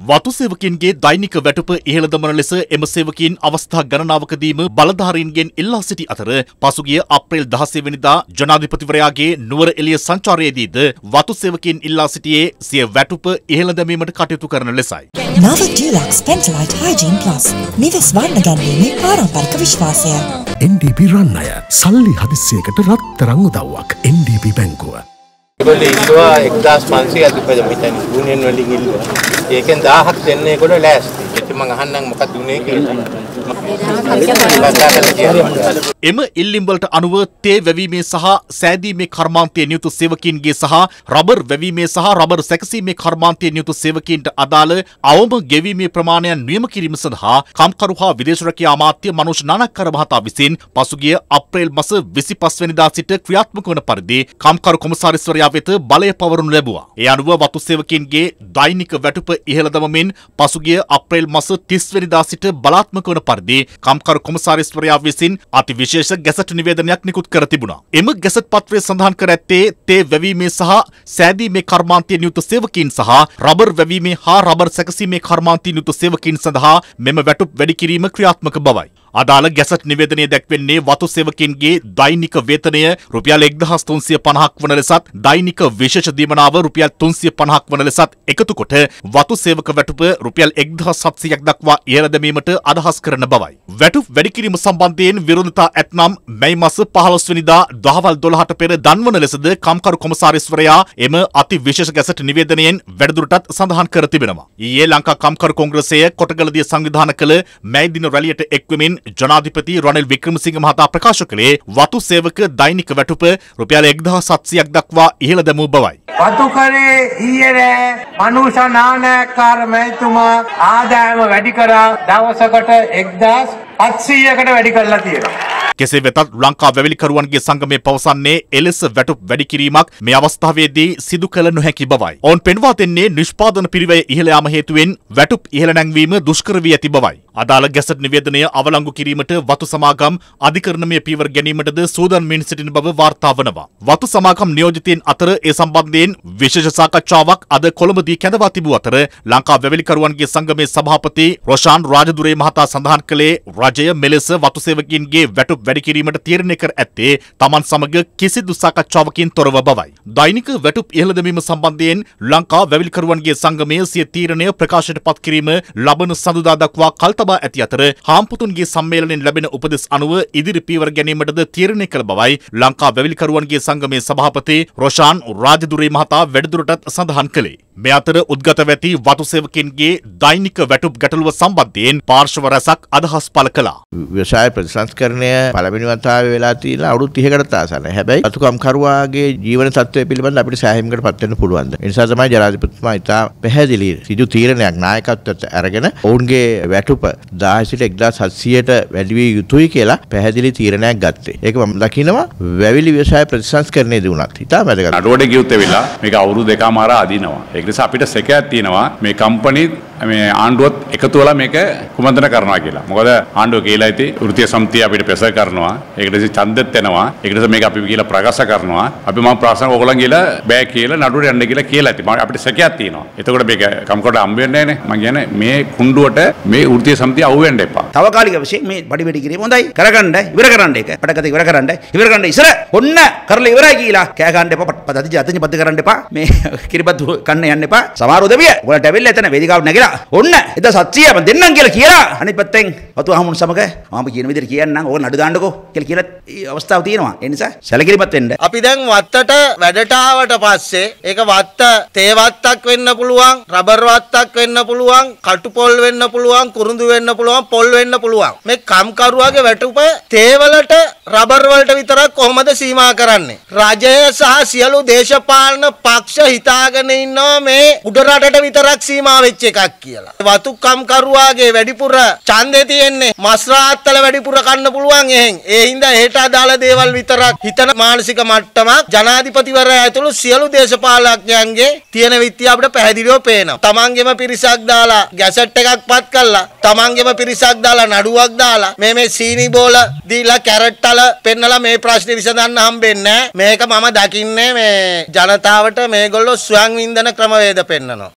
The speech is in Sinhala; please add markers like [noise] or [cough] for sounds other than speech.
වතු සේවකින්ගේ දෛනික වැටුප ඉහළ දමන ලෙස එම සේවකීන් අවස්ථා ගණනාවකදීම බලධාරීන්ගෙන් ඉල්ලා සිටි අතර පසුගිය අප්‍රේල් 16 වෙනිදා ජනාධිපතිවරයාගේ නුවර එළිය සංචාරයේදීද වතු සේවකීන් ඉල්ලා සිටියේ සිය වැටුප ඉහළ දැමීමට කටයුතු කරන ලෙසයි. නව ඩියලක්ස් පෙන්ටලයිට් හයිජීන් ප්ලස් නිවෙස් වන්න ගැන්වීමේ පාරම්පරික විශ්වාසය. NDP රන්න අය සල්ලි හදිස්සියකට රත්තරං උදව්වක් NDP බැංකුව. ඒගොල්ලෝ ඉල්ලුවා 1500ක් දුපද මෙතන යුනියන් වලින් ඉල්ලුවා. ඒකෙන් 1000ක් දෙන්න ඒගොල්ලෝ ලෑස්ති. ඉතින් මං අහන්නම් මොකක්ද උනේ කියලා. එම ඉල්ලිම්වලට අනුව තේ වැවීමේ සහ සෑදීමේ කර්මාන්තය නියුතු සේවකින්ගේ සහ රබර් වැවීමේ සහ රබර් සැකසීමේ කර්මාන්තය නියුතු සේවකින්ට අදාළ අවම ගෙවීමේ ප්‍රමාණයන් නියම කිරීම සඳහා කම්කරු හා විදේශ රැකියා අමාත්‍ය මනෝජ් නානක්කර මහතා විසින් පසුගිය අප්‍රේල් මාස 25 වෙනිදා සිට ක්‍රියාත්මක වන පරිදි කම්කරු කොමසාරිස්වරයා වෙත බලය පවරනු ලැබුවා. ඒ අනුව වතු සේවකින්ගේ දෛනික වැටුප ඉහළ දමමින් පසුගිය අප්‍රේල් මාස 30 වෙනිදා සිට බලාත්මක වන පරිදි කම්කරු කොමසාරිස්වරයා විසින් අති විශේෂ ගැසට් නිවේදනයක් නිකුත් කර තිබුණා. එම ගැසට් පත්‍රය සඳහන් කර ඇත්තේ තේ වැවීමේ සහ සෑදීමේ කර්මාන්තය නියුත සේවකීන් සහ රබර් වැවීමේ හා රබර් සැකසීමේ කර්මාන්තය නියුත සේවකීන් සඳහා මෙම වැටුප් වැඩි කිරීම ක්‍රියාත්මක බවයි. අදාළ ගැසට් නිවේදනය දැක්වෙන්නේ වතු සේවකින්ගේ දෛනික වේතනය රුපියල් 1350ක් වන ලෙසත් දෛනික විශේෂ දීමනාව රුපියල් 350ක් වන ලෙසත් එකතු කොට වතු සේවක වැටුප රුපියල් 1700ක් දක්වා ඉහළ දැමීමට අදහස් කරන බවයි. වැටුප් වැඩි කිරීම සම්බන්ධයෙන් විරෝධතා ඇතනම් මැයි මාස 15 වෙනිදා දහවල් 12ට පෙර දන්වන ලෙසද කම්කරු කොමසාරිස්වරයා එම අති විශේෂ ගැසට් නිවේදනයෙන් වැඩිදුරටත් සඳහන් කර තිබෙනවා. ඊයේ ලංකා කම්කරු කොංග්‍රසය කොටගලදී සංවිධානය කළ මැයි දින රැළියට එක්වෙමින් ජනාධිපති රනිල් වික්‍රමසිංහ මහතා ප්‍රකාශ කළේ වතු සේවක දෛනික වැටුප රුපියල් 1700ක් දක්වා ඉහළ දැමූ බවයි. වතුකරේ ඊයේ රෑ මනුෂ නානකාර මැතිතුමා ආදායම වැඩි කරා දවසකට 1700කට වැඩි කරලා තියෙනවා. කෙසේ වෙතත් ලංකා වැවිලිකරුවන්ගේ සංගමය පවසන්නේ එලෙස වැටුප් වැඩි කිරීමක් මේ අවස්ථාවේදී සිදු කළ නොහැකි බවයි. ඔවුන් පෙන්වා දෙන්නේ නිෂ්පාදන පිරිවැය ඉහළ යාම හේතුවෙන් වැටුප් ඉහළ නැංවීම දුෂ්කර වී ඇති බවයි. අදාළ ගැසට් නිවේදනය අවලංගු කිරීමට වතු සමාගම් අධිකරණමය පියවර ගැනීමටද සූදානම්මින් සිටින බව වාර්තා වනවා. වතු සමාගම් නියෝජිතයින් අතර ඒ සම්බන්ධයෙන් විශේෂ සාකච්ඡාවක් අද කොළඹදී කැඳවා තිබූ අතර ලංකා වැවිලිකරුවන්ගේ සංගමේ සභාපති රොෂාන් රාජදුරේ මහතා සඳහන් කළේ රජය මෙලෙස වතු සේවකීන්ගේ වැටුප් වැඩි කිරීමට තීරණය කර ඇත්තේ තමන් සමග කිසිදු සාකච්ඡාවකින් තොරව බවයි. දෛනික වැටුප් ඉහළ දැමීම සම්බන්ධයෙන් ලංකා වැවිලිකරුවන්ගේ සංගමය සිය තීරණය ප්‍රකාශයට පත් කිරීම ලබන සඳුදා දක්වා කල් තබා ඇති අතර හාම්පුතුන්ගේ සම්මේලනයෙන් ලැබෙන උපදෙස් අනුව ඉදිරි පියවර ගැනීමටද තීරණය කළ බවයි ලංකා වැවිලිකරුවන්ගේ සංගමේ සභාපති රොෂාන් රාජදුරේ මහතා වැඩිදුරටත් සඳහන් කළේ. මේ අතර උද්ගත වැති වතු සේවකින්ගේ දෛනික වැටුප් ගැටලුව සම්බන්ධයෙන් පාර්ශව රැසක් අදහස් පළ කළා. ව්‍යවසාය ප්‍රතිසංස්කරණය පළවෙනි වතාවේ වෙලා තියෙන අවුරුදු 30කට ආසන්න. හැබැයි අතුකම්කරුවාගේ ජීවන තත්ත්වය පිළිබඳ අපිට සෑහීමකට පත් වෙන්න පුළුවන්. ඒ නිසා තමයි ජනාධිපතිතුමා ඉතා පැහැදිලි සිදු තීරණයක් නායකත්වයට අරගෙන ඔවුන්ගේ වැටුප 10 සිට 1700ට වැඩි විය යුතුයි කියලා පැහැදිලි තීරණයක් ගත්තේ. ඒක මම දකිනවා වැවිලි ව්‍යවසාය ප්‍රතිසංස්කරණයේදී වුණත්. ඉතා වැදගත්. නඩුවට ගියොත් වෙලා මේක අවුරුදු දෙකමාර අදිනවා. ඒක නිසා අපිට සැකයක් තියෙනවා මේ කම්පනි මේ ආණ්ඩුවත් එකතු වෙලා මේක කුමන්ත්‍රණ කරනවා කියලා. මොකද ආණ්ඩුව කියලා ඇති වෘත්තීය සමිතිය අපිට ප්‍රෙස කරනවා. ඒකට ඉතින් ඡන්දෙත් එනවා. ඒකට මේක අපි කියලා ප්‍රකාශ කරනවා. අපි මම ප්‍රශ්න ඕගොල්ලන් කියලා බෑ කියලා නඩුවට යන්න කියලා කියලා ඇති. අපිට සැකයක් තියෙනවා. එතකොට මේක කම්කොට හම්බ වෙන්නේ නැහැ නේ. මම කියන්නේ මේ කුණ්ඩුවට මේ වෘත්තීය සමිතිය අවු වෙන්න එපා. තාවකාලික වශයෙන් මේ බඩි වැඩි කිරීම හොඳයි. කරගන්න ඉවර කරන්න ඒක. පටකත ඉවර කරන්න. ඉවර කරන්න ඉස්සර ඔන්න කරලා ඉවරයි කියලා කෑ ගන්න එපා. පදති ජාතනි බද්ද කරන්න එපා. මේ [laughs] කිරිබත් කන්න යන්න එපා. සමහර උදවිය ඔයාලට ඇවිල්ලා එතන වේදිකාවට නැගිලා ඔන්න එද සත්‍යය මම දෙන්නම් කියලා කියලා අනිත් පැත්තෙන් වතු හමුන් සමග මම කියන විදිහට කියන්නම් ඕක නඩු දාන්නකෝ කියලා කියලා අවස්ථාව තියෙනවා. ඒ නිසා සැලකිලිමත් වෙන්න. අපි දැන් වත්තට වැඩට ආවට පස්සේ ඒක වත්ත තේ වත්තක් වෙන්න පුළුවන්, රබර් වත්තක් වෙන්න පුළුවන්, කටු පොල් වෙන්න පුළුවන්, කුරුඳු වෙන්න පුළුවන්, පොල් වෙන්න පුළුවන්. මේ කම්කරුවාගේ වැටුප තේ වලට රබර් වලට විතරක් කොහොමද සීමා කරන්නේ? රජය සහ සියලු දේශපාලන පක්ෂ හිතාගෙන ඉන්නවා මේ උඩ රටට විතරක් සීමා වෙච්ච එකක් කියලා. වතු කම්කරුවාගේ වැඩිපුර ඡන්දේ තියෙන්නේ මස් රාත්තල වැඩිපුර කන්න පුළුවන් එහෙන්. ඒ හින්දා එහෙට අදාළ දේවල් විතරක් හිතන මානසික මට්ටමක් ජනාධිපතිවරයා ඇතුළු සියලු දේශපාලඥයන්ගේ තියෙන විත්‍ය අපිට පැහැදිලිව පේනවා. තමන්ගේම පිරිසක් දාලා ගැසට් එකක් පත් කළා. තමන්ගේම පිරිසක් දාලා නඩුවක් දාලා මේ මේ සීනි බෝල දීලා කැරට් අල පෙන්නලා මේ ප්‍රශ්නේ විසඳන්න හම්බෙන්නේ මේක මම දකින්නේ මේ ජනතාවට මේගොල්ලෝ ස්වයං වින්දන ක්‍රමවේද පෙන්නනවා.